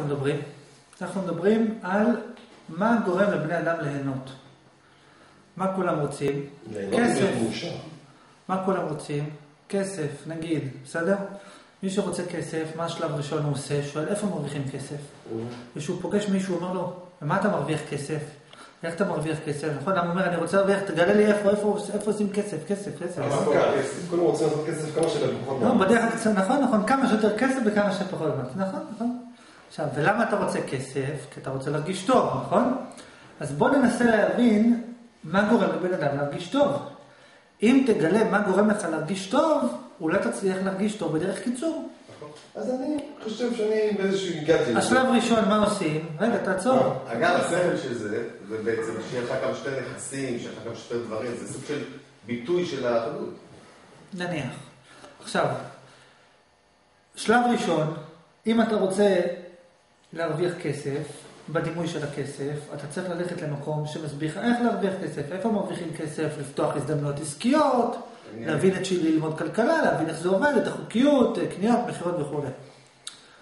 אנחנו מדברים? אנחנו מדברים על מה גורם לבני אדם ליהנות. מה כולם רוצים? כסף. מה כולם רוצים? כסף, נגיד, בסדר? מי שרוצה כסף, מה השלב הראשון הוא עושה? שואל איפה מרוויחים כסף? וכשהוא פוגש מישהו, הוא אומר לו, ומה אתה מרוויח כסף? איך אתה מרוויח כסף? נכון, הוא אומר, אני רוצה להרוויח, תגלה לי איפה, איפה, איפה עושים כסף, כסף, כסף. כולם רוצים לעשות כסף כמה שפחות. לא, בדרך כלל, נכון, נכון, כמה שיותר כסף וכמה שפחות. נכון, נכון. עכשיו, ולמה אתה רוצה כסף? כי אתה רוצה להרגיש טוב, נכון? אז בוא ננסה להבין מה גורם לבן אדם להרגיש טוב. אם תגלה מה גורם לך להרגיש טוב, אולי תצליח להרגיש טוב בדרך קיצור. אז אני חושב שאני באיזשהו הגעתי. השלב ראשון, מה עושים? רגע, תעצור. אגב, הסמל של זה, זה בעצם שיהיה לך כמה שיותר נכסים, שיהיה לך כמה שיותר דברים, זה סוג של ביטוי של האחדות. נניח. עכשיו, שלב ראשון, אם אתה רוצה להרוויח כסף, בדימוי של הכסף, אתה צריך ללכת למקום שמסביר לך איך להרוויח כסף, איפה מרוויחים כסף, לפתוח הזדמנויות עסקיות, להבין את שלי ללמוד כלכלה, להבין איך זה עובד, את החוקיות, קניות, מכירות וכו'.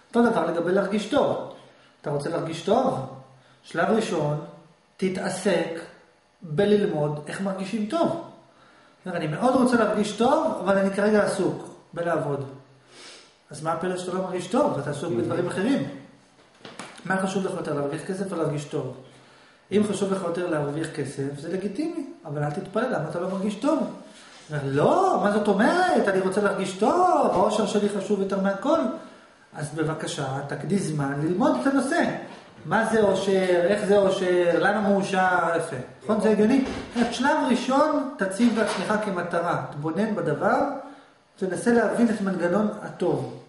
אותו דבר לגבי להרגיש טוב. אתה רוצה להרגיש טוב? שלב ראשון, תתעסק בללמוד איך מרגישים טוב. אני מאוד רוצה להרגיש טוב, אבל אני כרגע עסוק בלעבוד. אז מה הפלא שאתה לא מרגיש טוב? אתה עסוק בדברים אחרים. מה חשוב לך יותר, להרוויח כסף או להרגיש טוב? אם חשוב לך יותר להרוויח כסף, זה לגיטימי, אבל אל תתפלא, למה אתה לא מרגיש טוב? לא, מה זאת אומרת? אני רוצה להרגיש טוב, האושר שלי חשוב יותר מהכל. אז בבקשה, תקדיש זמן ללמוד את הנושא. מה זה אושר, איך זה אושר, למה מאושר, יפה. נכון? זה הגיוני? שלב ראשון, תציב לעצמך כמטרה, תבונן בדבר, תנסה להבין את מנגנון הטוב.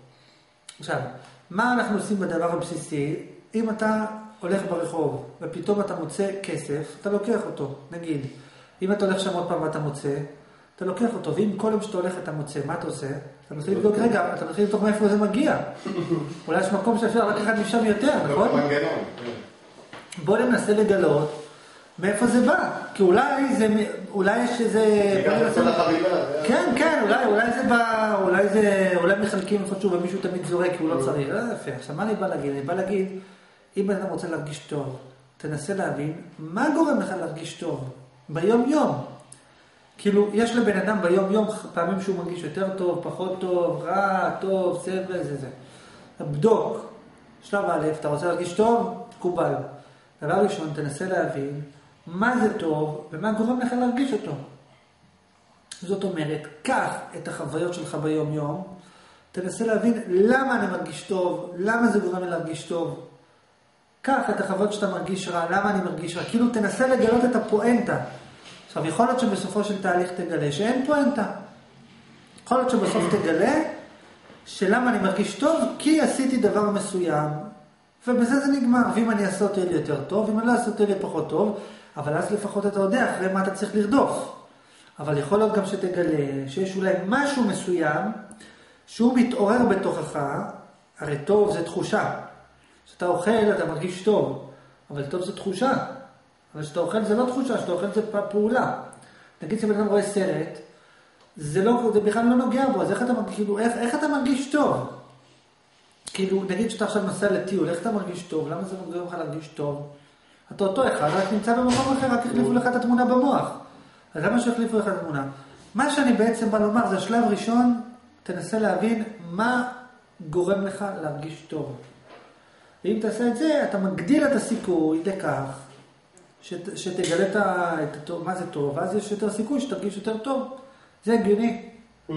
עכשיו, מה אנחנו עושים בדבר הבסיסי? אם אתה הולך ברחוב ופתאום אתה מוצא כסף, אתה לוקח אותו, נגיד. אם אתה הולך שם עוד פעם ואתה מוצא, אתה לוקח אותו, ואם כל יום שאתה הולך אתה מוצא, מה אתה עושה? אתה מתחיל לבדוק, רגע, אתה מתחיל לבדוק מאיפה זה מגיע. אולי יש מקום שאפשר לקחת משם יותר, נכון? בוא ננסה לגלות מאיפה זה בא. כי אולי זה, אולי יש איזה... כן, כן, אולי, אולי זה בא, אולי זה, אולי מחלקים איפשהו ומישהו תמיד זורק כי הוא לא צריך. לא יפה. עכשיו, מה אני בא להגיד? אני בא להגיד, אם בן אדם רוצה להרגיש טוב, תנסה להבין מה גורם לך להרגיש טוב ביום-יום. כאילו, יש לבן אדם ביום-יום פעמים שהוא מרגיש יותר טוב, פחות טוב, רע, טוב, סבל, זה זה. בדוק. שלב א', אתה רוצה להרגיש טוב? מקובל. דבר ראשון, תנסה להבין מה זה טוב ומה גורם לך להרגיש אותו. זאת אומרת, קח את החוויות שלך ביום-יום, תנסה להבין למה אני מרגיש טוב, למה זה גורם לי להרגיש טוב. קח את החוויות שאתה מרגיש רע, למה אני מרגיש רע. כאילו תנסה לגלות את הפואנטה. עכשיו, יכול להיות שבסופו של תהליך תגלה שאין פואנטה. יכול להיות שבסוף תגלה שלמה אני מרגיש טוב? כי עשיתי דבר מסוים, ובזה זה נגמר. ואם אני אעשה אותו יהיה לי יותר טוב, אם אני לא אעשה אותו יהיה לי פחות טוב, אבל אז לפחות אתה יודע אחרי מה אתה צריך לרדוף. אבל יכול להיות גם שתגלה שיש אולי משהו מסוים שהוא מתעורר בתוכך, הרי טוב זה תחושה. כשאתה אוכל אתה מרגיש טוב, אבל טוב זה תחושה. אבל כשאתה אוכל זה לא תחושה, כשאתה אוכל זה פעולה. נגיד שבן אדם רואה סרט, זה, לא, זה בכלל לא נוגע בו, אז איך אתה, כאילו, איך, איך אתה מרגיש טוב? כאילו, נגיד שאתה עכשיו נוסע לטיול, איך אתה מרגיש טוב? למה זה גורם לך להרגיש טוב? אתה אותו אחד, רק נמצא במקום אחר, רק החליפו לך את התמונה במוח. אז למה שהחליפו לך את התמונה? מה שאני בעצם בא לומר זה שלב ראשון, תנסה להבין מה גורם לך להרגיש טוב. ואם תעשה את זה, אתה מגדיל את הסיכוי לכך שת, שתגלה את, את הטוב, מה זה טוב, ואז יש יותר סיכוי שתרגיש יותר טוב. זה הגיוני. Mm-hmm.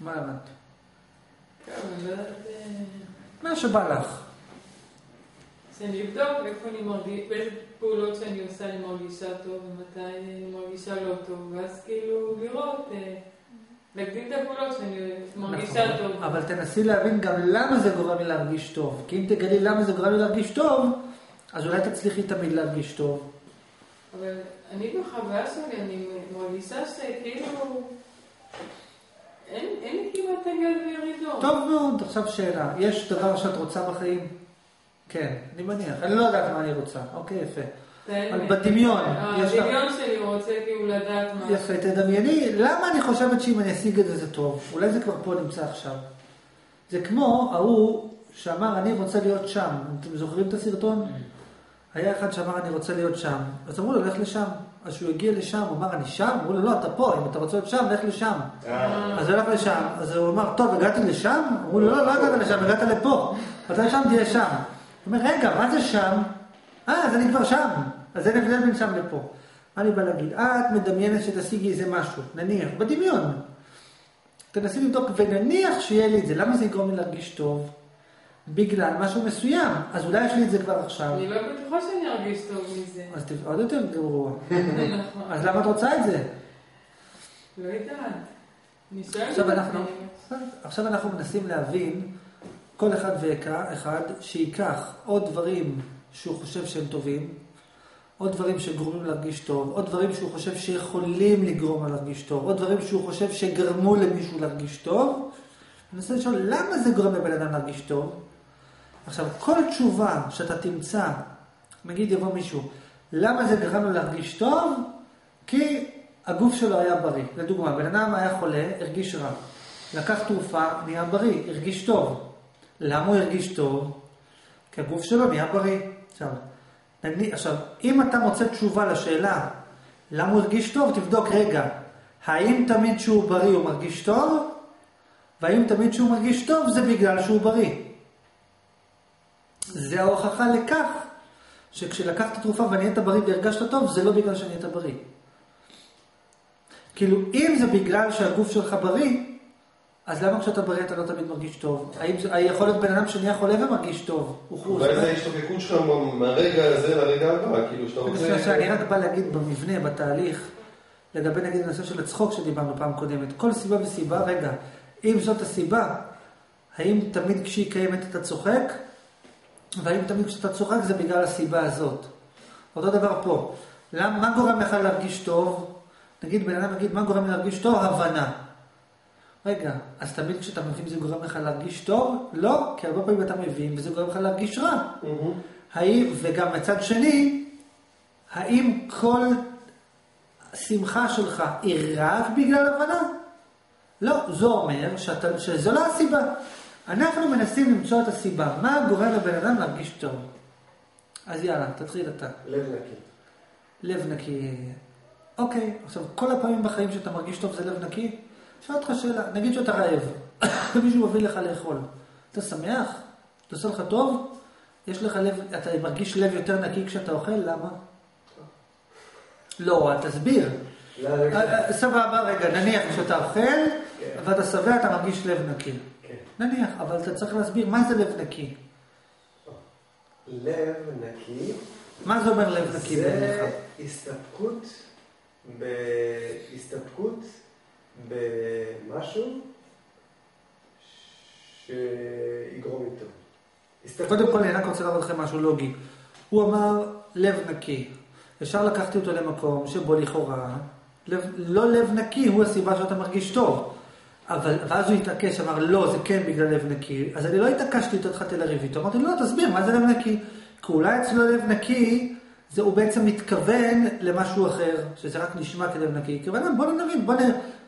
מה הבנת? מה שבא לך. שאני אבדוק איפה אני מרגישה, באיזה פעולות שאני עושה אני מרגישה טוב ומתי אני מרגישה לא טוב, ואז כאילו לראות, אה, להקדים את הפעולות שאני מרגישה נכון, טוב. אבל תנסי להבין גם למה זה גורם לי להרגיש טוב, כי אם תגלי למה זה גורם לי להרגיש טוב, אז אולי תצליחי תמיד להרגיש טוב. אבל אני בחוויה שלי, אני מרגישה שכאילו... אין, לי כמעט עלייה וירידות. טוב מאוד, עכשיו שאלה. יש דבר שאת רוצה בחיים? כן, אני מניח. אני לא יודעת מה אני רוצה. אוקיי, יפה. אבל בדמיון. הדמיון שלי רוצה כאילו לדעת מה. יפה, תדמייני, למה אני חושבת שאם אני אשיג את זה זה טוב? אולי זה כבר פה נמצא עכשיו. זה כמו ההוא שאמר, אני רוצה להיות שם. אתם זוכרים את הסרטון? היה אחד שאמר, אני רוצה להיות שם. אז אמרו לו, לך לשם. אז כשהוא הגיע לשם, הוא אמר, אני שם? אמרו לו, לא, אתה פה, אם אתה רוצה להיות שם, לך לשם. אה, אז הוא הלך לשם, אז הוא אמר, טוב, הגעתי לשם? אמרו לו, לא, לא הגעת לשם, הגעת לפה. אתה שם, תהיה שם. אומר, רגע, מה זה שם? אה, אז אני כבר שם. אז אין הבדל בין שם לפה. מה אני בא להגיד? את מדמיינת שתשיגי איזה משהו, נניח, בדמיון. תנסי לבדוק, ונניח שיהיה לי את זה, למה זה יגרום לי להרגיש טוב? בגלל משהו מסוים. אז אולי יש לי את זה כבר עכשיו. אני לא בטוחה שאני ארגיש טוב מזה. אז עוד יותר גרוע. נכון. אז למה את רוצה את זה? לא יודעת. עכשיו אנחנו מנסים להבין, כל אחד ואחד, שייקח עוד דברים שהוא חושב שהם טובים, עוד דברים שגורמים להרגיש טוב, עוד דברים שהוא חושב שיכולים לגרום להרגיש טוב, עוד דברים שהוא חושב שגרמו למישהו להרגיש טוב. אני מנסה לשאול, למה זה גורם לבן אדם להרגיש טוב? עכשיו, כל תשובה שאתה תמצא, נגיד יבוא מישהו, למה זה גרם לו להרגיש טוב? כי הגוף שלו היה בריא. לדוגמה, בן אדם היה חולה, הרגיש רע. לקח תרופה, נהיה בריא, הרגיש טוב. למה הוא הרגיש טוב? כי הגוף שלו נהיה בריא. עכשיו, נגיד, עכשיו, אם אתה מוצא תשובה לשאלה למה הוא הרגיש טוב, תבדוק רגע, האם תמיד כשהוא בריא הוא מרגיש טוב? והאם תמיד כשהוא מרגיש טוב זה בגלל שהוא בריא? זה ההוכחה לכך שכשלקחת תרופה ונהיית בריא והרגשת טוב, זה לא בגלל שנהיית בריא. כאילו, אם זה בגלל שהגוף שלך בריא, אז למה כשאתה בריא אתה לא תמיד מרגיש טוב? האם זה, יכול להיות בן אדם שנהיה חולה ומרגיש טוב? הוא חוץ. אולי זה ההשתוקקות שלך מהרגע הזה לרגע הבא, כאילו שאתה רוצה... אני רק בא להגיד במבנה, בתהליך, לגבי נגיד הנושא של הצחוק שדיברנו פעם קודמת. כל סיבה וסיבה, רגע, אם זאת הסיבה, האם תמיד כשהיא קיימת אתה צוחק? והאם תמיד כשאתה צוחק זה בגלל הסיבה הזאת? אותו דבר פה. למה, מה גורם לך להרגיש טוב? נגיד בן אדם יגיד, מה גורם לי להרגיש טוב? הבנה. רגע, אז תמיד כשאתה מבין זה גורם לך להרגיש טוב? לא, כי הרבה פעמים אתה מבין וזה גורם לך להרגיש רע. מהמם. האם, וגם מצד שני, האם כל שמחה שלך היא רק בגלל הבנה? לא, זה אומר שאתה, שזו לא הסיבה. אנחנו מנסים למצוא את הסיבה. מה גורם לבן אדם להרגיש טוב? אז יאללה, תתחיל אתה. לב נקי. לב נקי. אוקיי, עכשיו, כל הפעמים בחיים שאתה מרגיש טוב זה לב נקי? אשאל אותך שאלה, נגיד שאתה רעב, ומישהו מביא לך לאכול. אתה שמח? זה עושה לך טוב? יש לך לב, אתה מרגיש לב יותר נקי כשאתה אוכל? למה? לא, תסביר. לא, לא, אה, אה, סבבה, רגע, נניח כשאתה אוכל ואתה שבע, אתה מרגיש לב נקי. כן. נניח, אבל אתה צריך להסביר מה זה לב נקי. לב נקי מה זה אומר לב נקי בעיניך? זה הסתפקות ב... במשהו שיגרום. הסתפקות- קודם כל, אני רק רוצה להראות לכם משהו לוגי. הוא אמר לב נקי. אפשר לקחתי אותו למקום שבו לכאורה, לב, לא לב נקי הוא הסיבה שאתה מרגיש טוב. אבל, ואז הוא התעקש, אמר לא, זה כן בגלל לב נקי. אז אני לא התעקשתי איתו, התחלתי לריב איתו. אמרתי לא, תסביר, מה זה לב נקי? כי אולי אצלו לב נקי, זה הוא בעצם מתכוון למשהו אחר, שזה רק נשמע כלב נקי. אדם, בוא נבין, בוא, נ,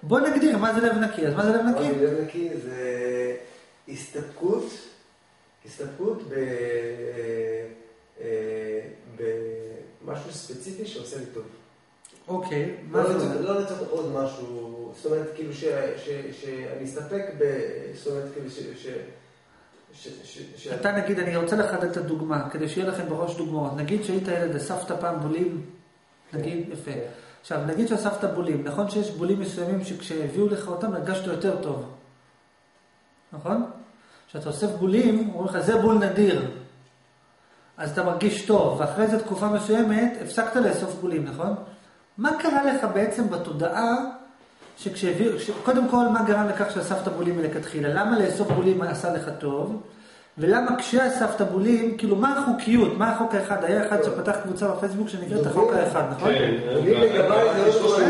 בוא נגדיר מה זה לב נקי. אז מה זה לב נקי? אמרתי, לב נקי זה הסתפקות, הסתפקות ב... אה, במשהו ספציפי שעושה לי טוב. אוקיי, לא מה זה? לא לצאת עוד משהו, זאת אומרת, כאילו ש- ש- שאני אסתפק ב... זאת אומרת, כאילו ש... ש- אתה נגיד, אני רוצה לחדד את הדוגמה, כדי שיהיה לכם בראש דוגמאות. נגיד שהיית ילד, אספת פעם בולים, נגיד, יפה. עכשיו, נגיד שאספת בולים, נכון שיש בולים מסוימים שכשהביאו לך אותם הרגשת יותר טוב, נכון? כשאתה אוסף בולים, אומרים לך, זה בול נדיר. אז אתה מרגיש טוב, ואחרי איזה תקופה מסוימת הפסקת לאסוף בולים, נכון? מה קרה לך בעצם בתודעה שכשהביאו, כש- קודם כל, מה גרם לכך שאספת בולים מלכתחילה? למה לאסוף בולים עשה לך טוב? ולמה כשאספת בולים, כאילו, מה החוקיות? מה החוק האחד? היה אחד שפתח קבוצה בפייסבוק שנקראת החוק האחד, נכון? זה לא דוגמה.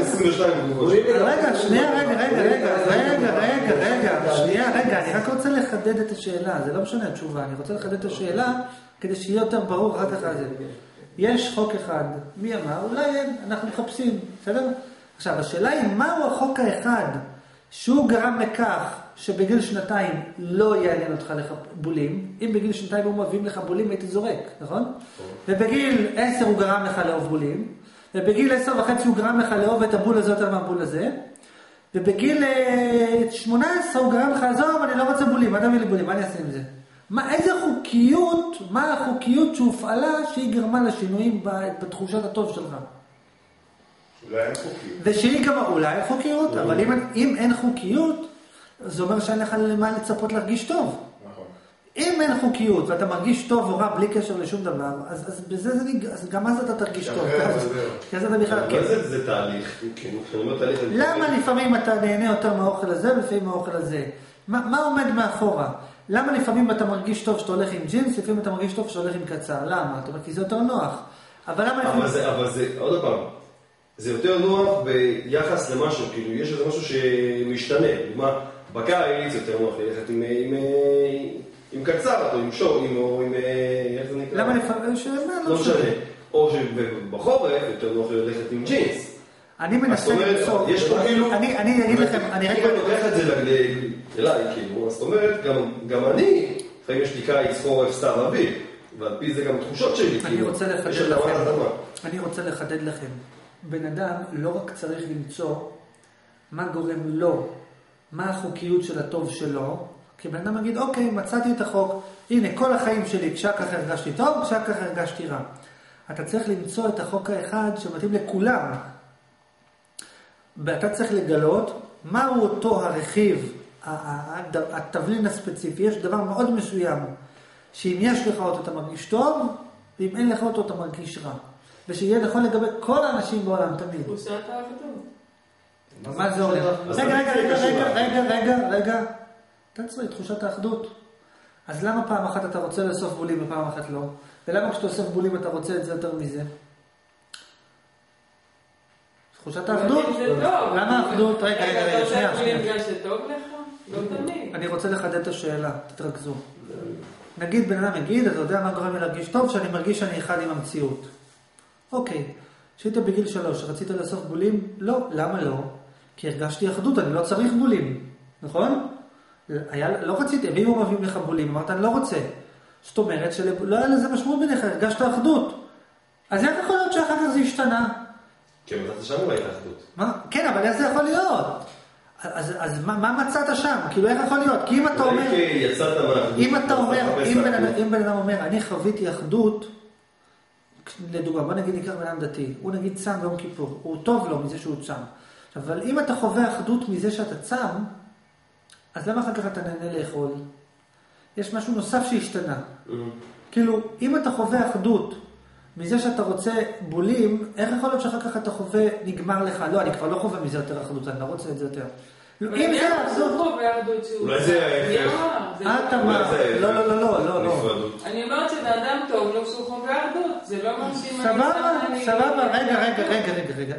22 תגובות. לי לגביי- רגע, שנייה, רגע, רגע, רגע, רגע, רגע, רגע, שנייה, רגע, אני רק רוצה לחדד את השאלה, זה לא משנה התשובה, אני רוצה לחדד את השאלה כדי שיהיה יותר ברור אחר כך על זה. יש חוק אחד, מי אמר? אולי אין, אנחנו מחפשים, בסדר? עכשיו, השאלה היא, מהו החוק האחד שהוא גרם לכך שבגיל שנתיים לא יעניין אותך לך בולים, אם בגיל שנתיים היו מביאים לך בולים הייתי זורק, נכון? ובגיל עשר הוא גרם לך לאהוב בולים, ובגיל עשר וחצי הוא גרם לך לאהוב את הבול הזה יותר מהבול הזה, ובגיל אה, 18 הוא גרם לך, עזוב, אני לא רוצה בולים, מה תביא לי בולים, מה אני אעשה עם זה? מה, איזה חוקיות, מה החוקיות שהופעלה שהיא גרמה לשינויים בתחושת הטוב שלך? אולי אין חוקיות. ושהיא גם אולי חוקיות, אבל אם, אם אין חוקיות, זה אומר שאין לך למה לצפות להרגיש טוב. נכון. אם אין חוקיות ואתה מרגיש טוב או רע בלי קשר לשום דבר, אז, אז בזה זה נג... אז גם אז אתה תרגיש טוב. אבל זהו. כי אז אתה בכלל כן. זה- זה תהליך, אומר תהליך... למה לפעמים אתה נהנה יותר מהאוכל הזה ולפעמים מהאוכל הזה? מה, מה עומד מאחורה? למה לפעמים אתה מרגיש טוב שאתה הולך עם ג'ינס, לפעמים אתה מרגיש טוב שאתה הולך עם קצר? למה? אתה אומר, כי זה יותר נוח. אבל למה לפעמים... אבל זה, אבל זה, עוד פעם, זה יותר נוח ביחס למשהו, כאילו, יש איזה משהו שמשתנה. לדוגמה, בקיץ יותר נוח ללכת עם, עם, עם קצר, או עם שור, עם, או עם, איך זה נקרא? למה לפעמים... ש... מה, לא משנה. או שבחורף יותר נוח ללכת עם ג'ינס. אני מנסה למצוא... יש פה כאילו... אני אגיד לכם, אני אם רגע... אני לוקח את זה אליי, כאילו, אז זאת אומרת, גם- אני, לפעמים יש לי קיץ, חורף, סתיו, אביב, ועל פי זה גם התחושות שלי, כאילו. אני רוצה לחדד לכם. בן אדם לא רק צריך למצוא מה גורם לו, מה החוקיות של הטוב שלו, כי בן אדם יגיד, אוקיי, מצאתי את החוק, הנה, כל החיים שלי, כשהיה ככה הרגשתי טוב, כשהיה ככה הרגשתי רע. אתה צריך למצוא את החוק האחד שמתאים לכולם. ואתה צריך לגלות מהו אותו הרכיב, התבלין הספציפי. יש דבר מאוד מסוים, שאם יש לך אותו אתה מרגיש טוב, ואם אין לך אותו אתה מרגיש רע. ושיהיה נכון לגבי כל האנשים בעולם תמיד. תחושת האחדות. מה זה אומר? רגע, רגע, רגע, רגע. רגע, רגע, רגע. תעצרי, תחושת האחדות. אז למה פעם אחת אתה רוצה לאסוף בולים ופעם אחת לא? ולמה כשאתה אוסף בולים אתה רוצה את זה יותר מזה? תחושת האחדות. למה האחדות? רגע, רגע, רגע, שנייה. עושה? לא. אני רוצה לחדד את השאלה, תתרכזו. נגיד בן אדם יגיד, אתה יודע מה גורם לי להרגיש טוב? שאני מרגיש שאני אחד עם המציאות. אוקיי, כשהיית בגיל שלוש, רצית לאסוף בולים? לא. למה לא? כי הרגשתי אחדות, אני לא צריך בולים, נכון? היה, לא רציתי, ואם הוא מביאים לך בולים, אמרת, אני לא רוצה. זאת אומרת שלא היה לזה משמעות ביניך, הרגשת אחדות. אז איך יכול להיות שאחר כך זה השתנה? כן, מצאת שם אולי את האחדות. מה? כן, אבל איך זה יכול להיות? אז, אז מה, מה מצאת שם? כאילו, איך יכול להיות? כי אם אתה אומר... אם אתה אומר, אם בן אדם אומר, אני חוויתי אחדות, לדוגמה, בוא נגיד ניקח בן אדם דתי, הוא נגיד צם ביום כיפור, הוא טוב לו מזה שהוא צם. אבל אם אתה חווה אחדות מזה שאתה צם, אז למה אחר כך אתה נהנה לאכול? יש משהו נוסף שהשתנה. Mm. כאילו, אם אתה חווה אחדות מזה שאתה רוצה בולים, איך יכול להיות שאחר כך אתה חווה, נגמר לך, לא, אני כבר לא חווה מזה יותר אחדות, אני לא רוצה את זה יותר. לא, אם זה שהוא... אולי זה ההפך. יואו, זה את לא- אמרת, לא, לא, לא, לא, לא, לא. אני אומרת שבן אדם טוב לו שהוא חווה אחדות. זה לא אני סבבה, סבבה, רגע, רגע, רגע, רגע,